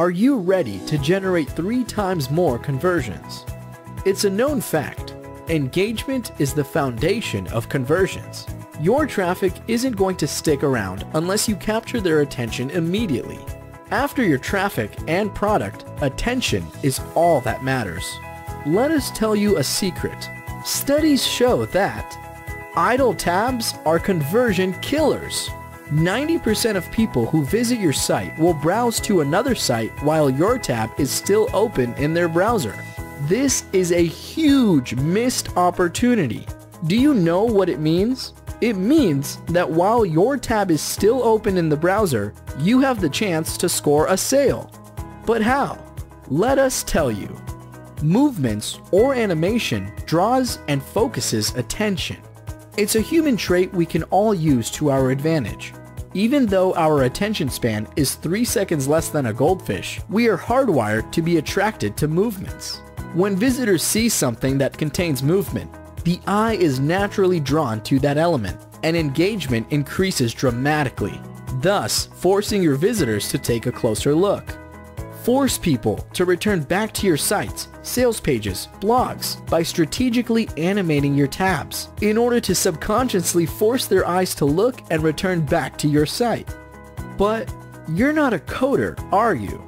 Are you ready to generate three times more conversions? It's a known fact. Engagement is the foundation of conversions. Your traffic isn't going to stick around unless you capture their attention immediately. After your traffic and product, attention is all that matters. Let us tell you a secret. Studies show that idle tabs are conversion killers. 90% of people who visit your site will browse to another site while your tab is still open in their browser. This is a huge missed opportunity. Do you know what it means? It means that while your tab is still open in the browser, you have the chance to score a sale. But how? Let us tell you. Movements or animation draws and focuses attention. It's a human trait we can all use to our advantage. Even though our attention span is 3 seconds less than a goldfish, we are hardwired to be attracted to movements. When visitors see something that contains movement, the eye is naturally drawn to that element, and engagement increases dramatically, thus forcing your visitors to take a closer look. Force people to return back to your sites, sales pages, blogs by strategically animating your tabs in order to subconsciously force their eyes to look and return back to your site. But you're not a coder, are you?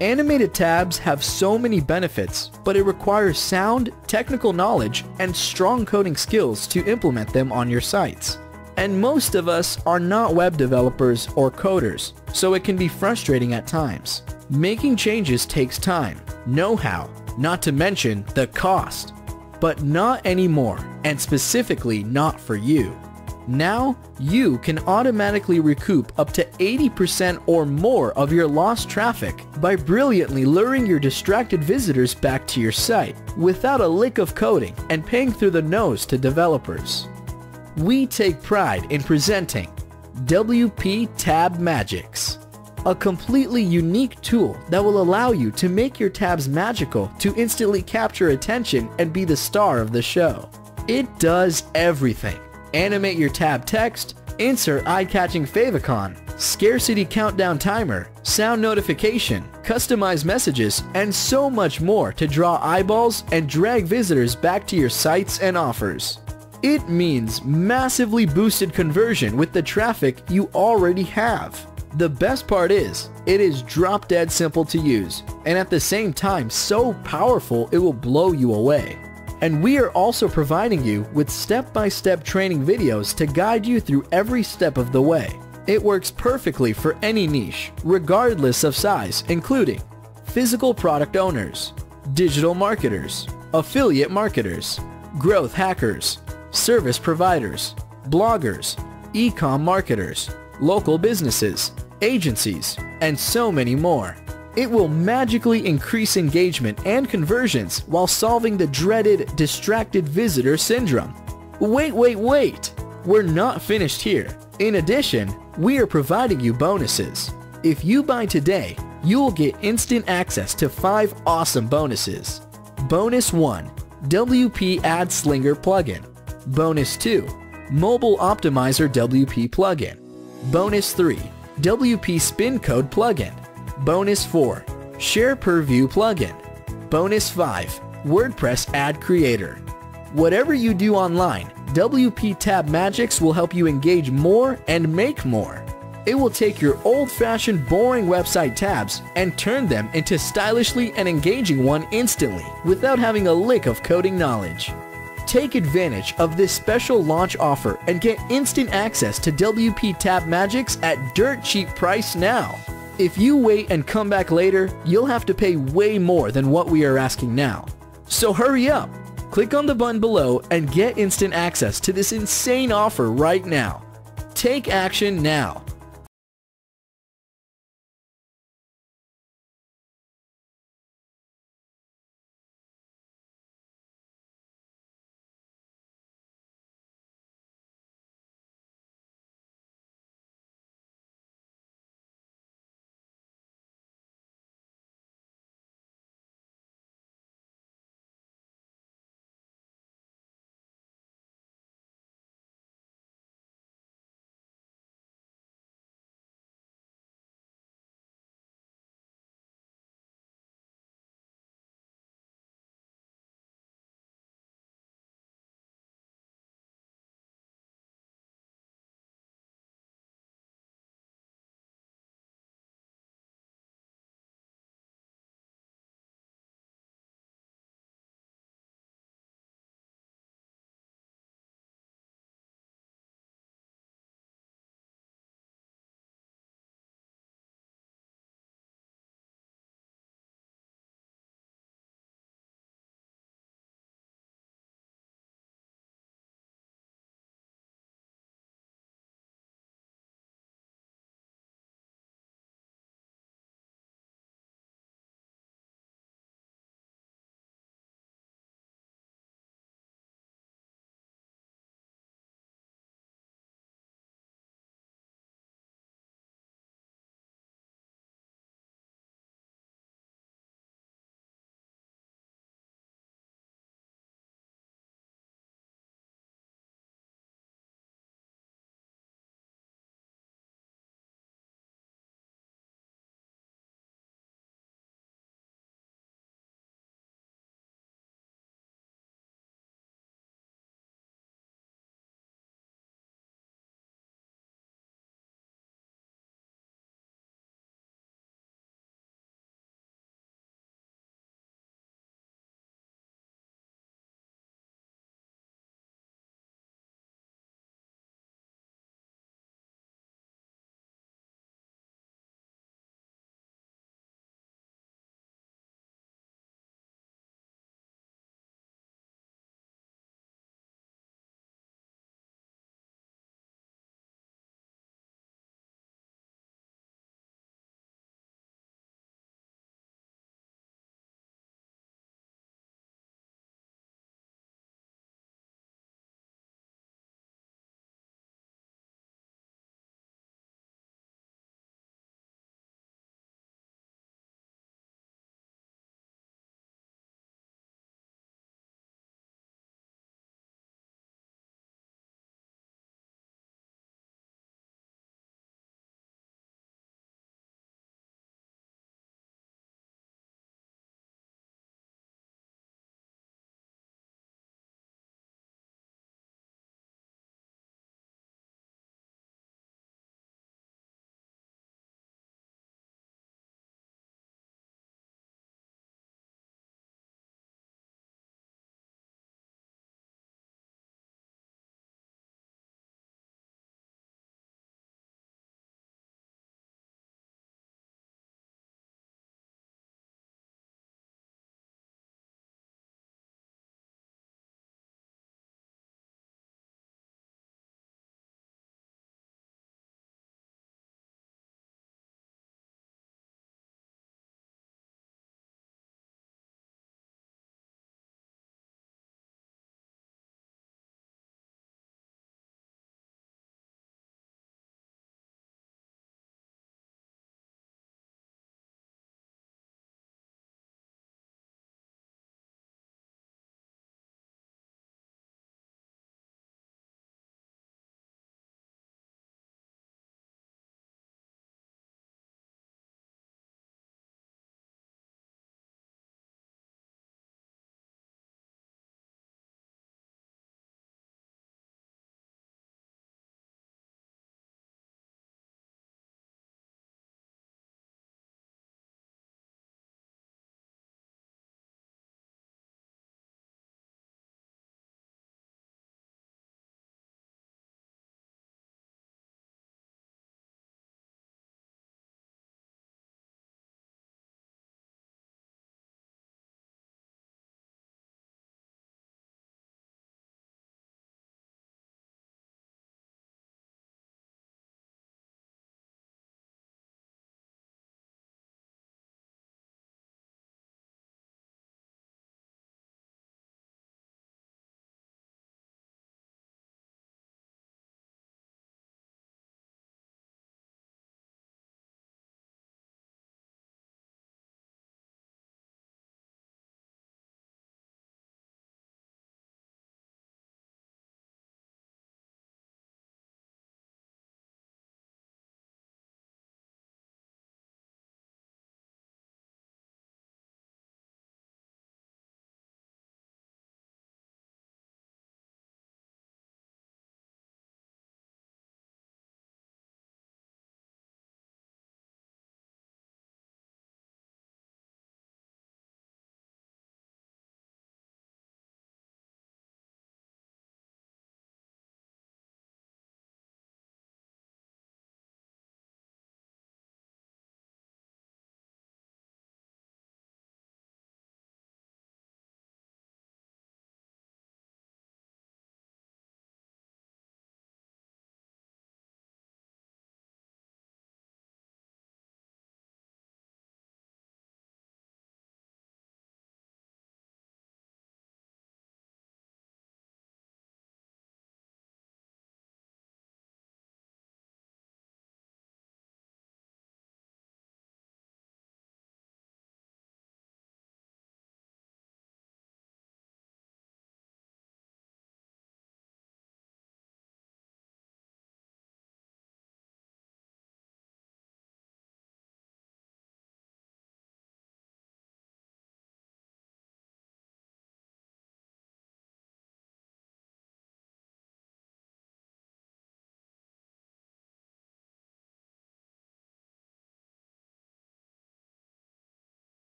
Animated tabs have so many benefits, but it requires sound, technical knowledge, and strong coding skills to implement them on your sites. And most of us are not web developers or coders, so it can be frustrating at times. Making changes takes time, know-how, not to mention the cost. But not anymore, and specifically not for you. Now, you can automatically recoup up to 80% or more of your lost traffic by brilliantly luring your distracted visitors back to your site without a lick of coding and paying through the nose to developers. We take pride in presenting WP TabMagix a completely unique tool that will allow you to make your tabs magical to instantly capture attention and be the star of the show. It does everything. Animate your tab text, insert eye-catching favicon, scarcity countdown timer, sound notification, customize messages, and so much more to draw eyeballs and drag visitors back to your sites and offers. It means massively boosted conversion with the traffic you already have. The best part is, it is drop dead simple to use, and at the same time so powerful it will blow you away. And we are also providing you with step-by-step -step training videos to guide you through every step of the way. It works perfectly for any niche, regardless of size, including physical product owners, digital marketers, affiliate marketers, growth hackers, service providers, bloggers, e-com marketers, local businesses, agencies, and so many more. It will magically increase engagement and conversions while solving the dreaded distracted visitor syndrome. Wait, wait, wait! We're not finished here. In addition, we are providing you bonuses. If you buy today, you'll get instant access to 5 awesome bonuses. Bonus 1. WP Ad Slinger plugin. Bonus 2. Mobile Optimizer WP plugin. Bonus 3. WP Spin Code plugin. Bonus 4. Share Per View plugin. Bonus 5. WordPress Ad Creator. Whatever you do online, WP TabMagix will help you engage more and make more. It will take your old-fashioned boring website tabs and turn them into stylishly and engaging one instantly without having a lick of coding knowledge. Take advantage of this special launch offer and get instant access to WP TabMagix at dirt cheap price now. If you wait and come back later, you'll have to pay way more than what we are asking now. So hurry up! Click on the button below and get instant access to this insane offer right now. Take action now.